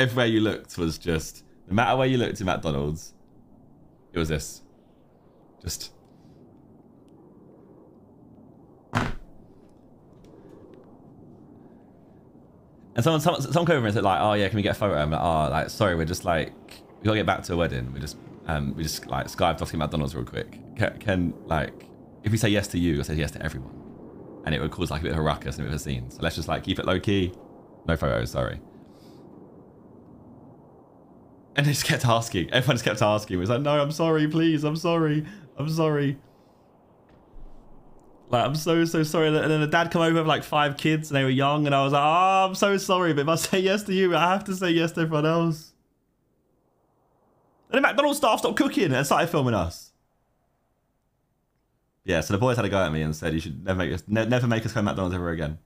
everywhere you looked was just no matter where you looked in McDonald's, it was this. Just And someone, someone, someone came over and said like, "Oh yeah, can we get a photo?" I'm like, "Oh, like sorry, we're just like we gotta get back to a wedding. We just um we just like skived off to McDonald's real quick. Can, can like if we say yes to you, you'll say yes to everyone, and it would cause like a bit of a ruckus and a bit of a scene. So let's just like keep it low key. No photos, sorry. And they just kept asking. Everyone just kept asking. It was like, "No, I'm sorry, please. I'm sorry. I'm sorry." Like, I'm so, so sorry. And then the dad come over with like five kids and they were young. And I was like, oh, I'm so sorry. But if I say yes to you, I have to say yes to everyone else. And the McDonald's staff stopped cooking and started filming us. Yeah, so the boys had a go at me and said, you should never make us, ne never make us go to McDonald's ever again.